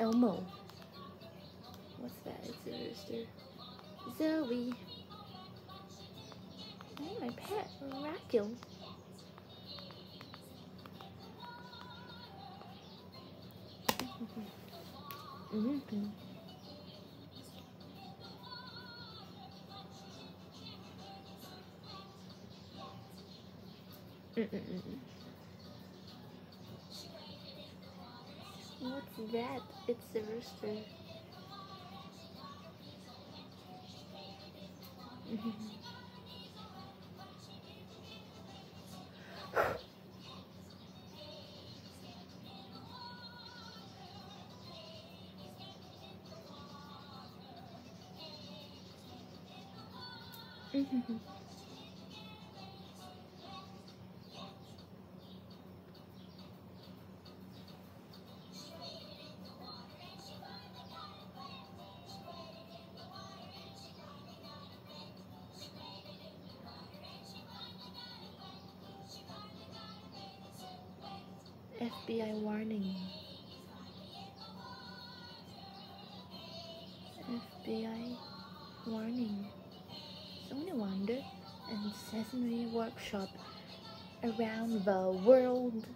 Elmo. What's that? It's a rooster. Zoe. Hey, my pet, Raccoon. Mm -hmm. Mm -mm What's that? It's a rooster. FBI warning. FBI warning. Sony Wonder and Sesame Workshop around the world.